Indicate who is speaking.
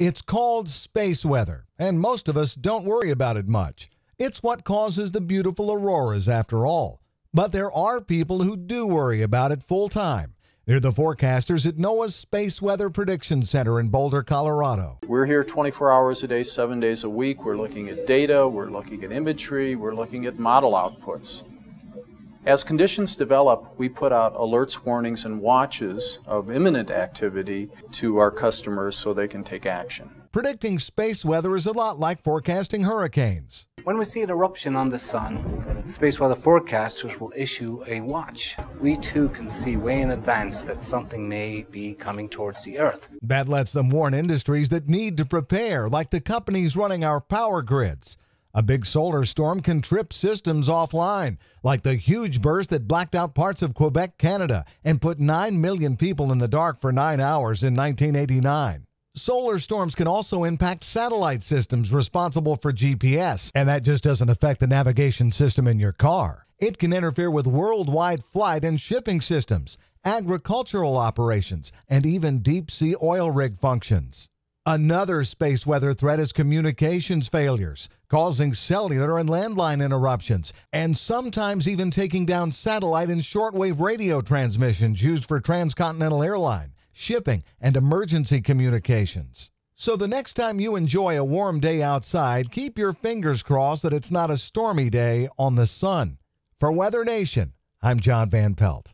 Speaker 1: It's called space weather, and most of us don't worry about it much. It's what causes the beautiful auroras, after all. But there are people who do worry about it full time. They're the forecasters at NOAA's Space Weather Prediction Center in Boulder, Colorado.
Speaker 2: We're here 24 hours a day, seven days a week. We're looking at data, we're looking at imagery, we're looking at model outputs. As conditions develop, we put out alerts, warnings, and watches of imminent activity to our customers so they can take action.
Speaker 1: Predicting space weather is a lot like forecasting hurricanes.
Speaker 3: When we see an eruption on the sun, space weather forecasters will issue a watch. We too can see way in advance that something may be coming towards the Earth.
Speaker 1: That lets them warn industries that need to prepare, like the companies running our power grids. A big solar storm can trip systems offline, like the huge burst that blacked out parts of Quebec, Canada, and put 9 million people in the dark for nine hours in 1989. Solar storms can also impact satellite systems responsible for GPS, and that just doesn't affect the navigation system in your car. It can interfere with worldwide flight and shipping systems, agricultural operations, and even deep sea oil rig functions. Another space weather threat is communications failures, causing cellular and landline interruptions, and sometimes even taking down satellite and shortwave radio transmissions used for transcontinental airline, shipping, and emergency communications. So the next time you enjoy a warm day outside, keep your fingers crossed that it's not a stormy day on the sun. For Weather Nation, I'm John Van Pelt.